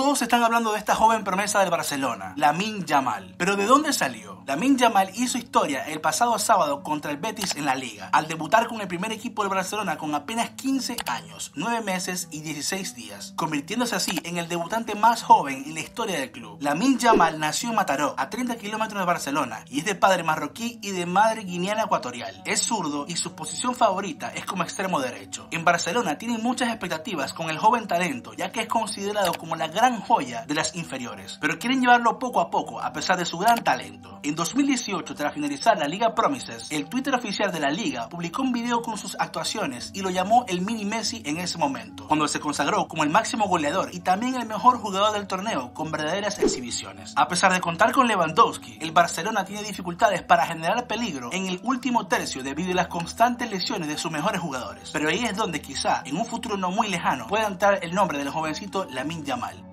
Tú Todos están hablando de esta joven promesa del Barcelona, Lamin Yamal. Pero ¿de dónde salió? Lamin Yamal hizo historia el pasado sábado contra el Betis en la liga, al debutar con el primer equipo del Barcelona con apenas 15 años, 9 meses y 16 días, convirtiéndose así en el debutante más joven en la historia del club. Lamin Yamal nació en Mataró, a 30 kilómetros de Barcelona, y es de padre marroquí y de madre guineana ecuatorial. Es zurdo y su posición favorita es como extremo derecho. En Barcelona tienen muchas expectativas con el joven talento, ya que es considerado como la gran joya de las inferiores, pero quieren llevarlo poco a poco a pesar de su gran talento. En 2018, tras finalizar la Liga Promises, el Twitter oficial de la liga publicó un video con sus actuaciones y lo llamó el mini Messi en ese momento, cuando se consagró como el máximo goleador y también el mejor jugador del torneo con verdaderas exhibiciones. A pesar de contar con Lewandowski, el Barcelona tiene dificultades para generar peligro en el último tercio debido a las constantes lesiones de sus mejores jugadores. Pero ahí es donde quizá en un futuro no muy lejano pueda entrar el nombre del jovencito Lamin Yamal.